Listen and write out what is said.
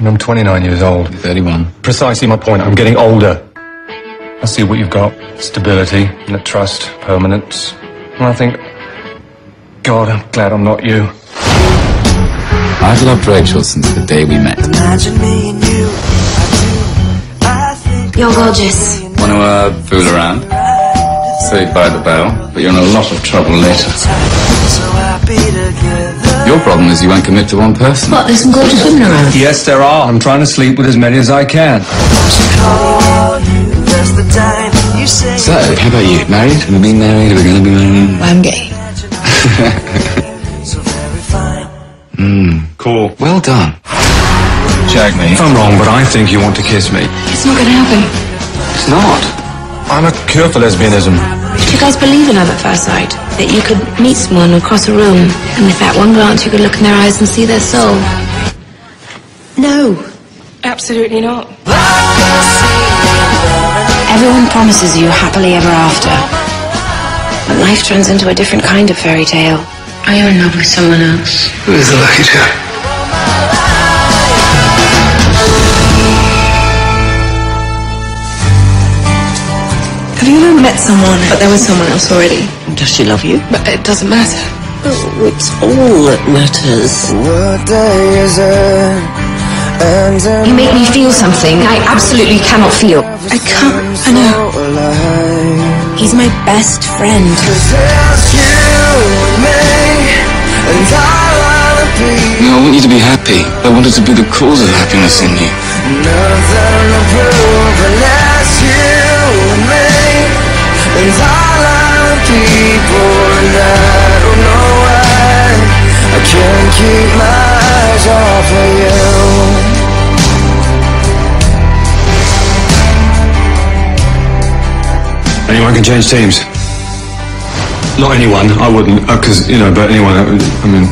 I'm 29 years old. 31. Precisely my point. I'm getting older. I see what you've got. Stability, and trust, permanence. And I think, God, I'm glad I'm not you. I've loved Rachel since the day we met. Imagine me and you. I do. I you're gorgeous. Want to uh, fool around? Saved by the bell, but you're in a lot of trouble later. so happy together. Your problem is you won't commit to one person. What, there's some gorgeous women around. Yes, there are. I'm trying to sleep with as many as I can. Call you. That's the time you say. So, how about you? Married? Have we been married? Are we going to be married? I'm gay. so very fine. Cool. Well done. Shag me. If I'm wrong, but I think you want to kiss me. It's not gonna happen. It's not. I'm a cure for lesbianism. Do you guys believe in love at first sight? That you could meet someone across a room, and with that one glance you could look in their eyes and see their soul? No. Absolutely not. Everyone promises you happily ever after. But life turns into a different kind of fairy tale. Are you in love with someone else? Who is the lucky chap? Have you ever met someone, but there was someone else already? Does she love you? But it doesn't matter. Oh, it's all that matters. What day is it? And You make me feel something I absolutely cannot feel. I can't. I know. He's my best friend. There's you and me, and I wanna be No, I want you to be happy. I wanted to be the cause of happiness in you. Anyone can change teams. Not anyone, I wouldn't, uh, because, you know, but anyone, I mean,